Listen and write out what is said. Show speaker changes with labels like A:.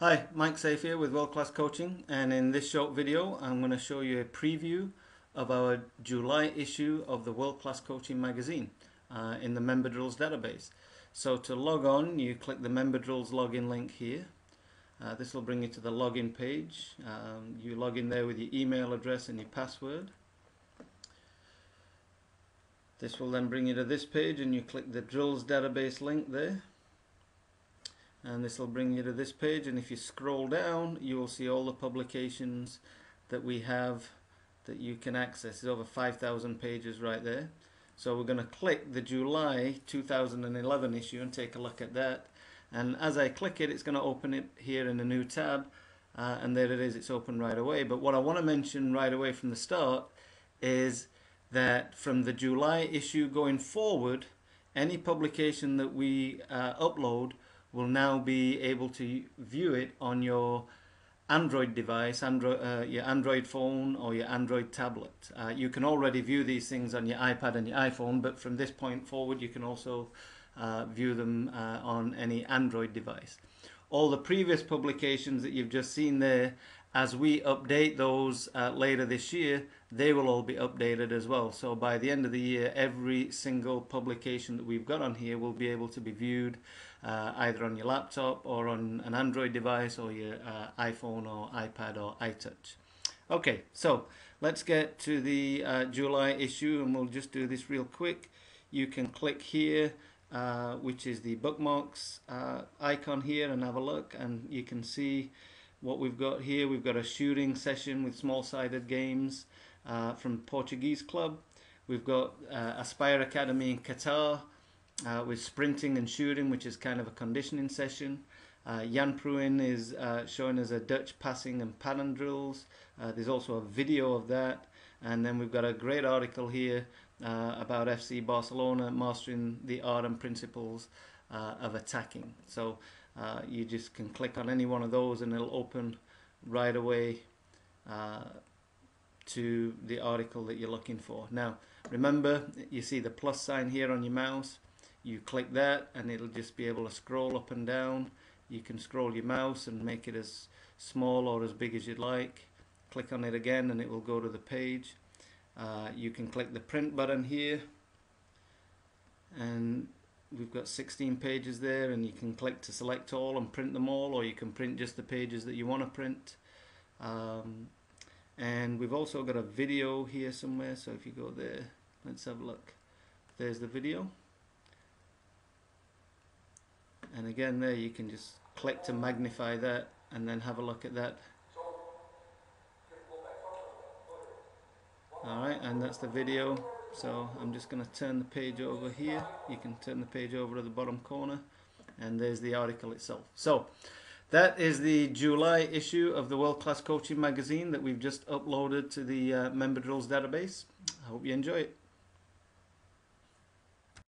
A: Hi, Mike Saif here with World Class Coaching and in this short video I'm going to show you a preview of our July issue of the World Class Coaching magazine uh, in the Member Drills database. So to log on you click the Member Drills login link here. Uh, this will bring you to the login page. Um, you log in there with your email address and your password. This will then bring you to this page and you click the drills database link there and this will bring you to this page and if you scroll down you will see all the publications that we have that you can access. There's over 5,000 pages right there. So we're going to click the July 2011 issue and take a look at that. And as I click it, it's going to open it here in a new tab. Uh, and there it is, it's open right away. But what I want to mention right away from the start is that from the July issue going forward, any publication that we uh, upload will now be able to view it on your Android device, Android, uh, your Android phone or your Android tablet. Uh, you can already view these things on your iPad and your iPhone, but from this point forward you can also uh, view them uh, on any Android device. All the previous publications that you've just seen there, as we update those uh, later this year, they will all be updated as well. So by the end of the year, every single publication that we've got on here will be able to be viewed uh, either on your laptop or on an Android device or your uh, iPhone or iPad or iTouch. Okay, so let's get to the uh, July issue and we'll just do this real quick. You can click here, uh, which is the bookmarks uh, icon here and have a look and you can see what we've got here. We've got a shooting session with small-sided games uh, from Portuguese club. We've got uh, Aspire Academy in Qatar uh, with sprinting and shooting, which is kind of a conditioning session. Uh, Jan Pruin is uh, showing us a Dutch passing and pattern drills. Uh, there's also a video of that. And then we've got a great article here about FC Barcelona mastering the art and principles of attacking. So you just can click on any one of those and it'll open right away to the article that you're looking for. Now, remember, you see the plus sign here on your mouse. You click that and it'll just be able to scroll up and down. You can scroll your mouse and make it as small or as big as you'd like. Click on it again and it will go to the page. Uh, you can click the print button here and we've got 16 pages there and you can click to select all and print them all or you can print just the pages that you want to print. Um, and we've also got a video here somewhere so if you go there let's have a look. There's the video. And again there you can just click to magnify that and then have a look at that. Alright and that's the video so I'm just going to turn the page over here you can turn the page over to the bottom corner and there's the article itself so that is the July issue of the World Class Coaching magazine that we've just uploaded to the uh, Member Drills database. I hope you enjoy it.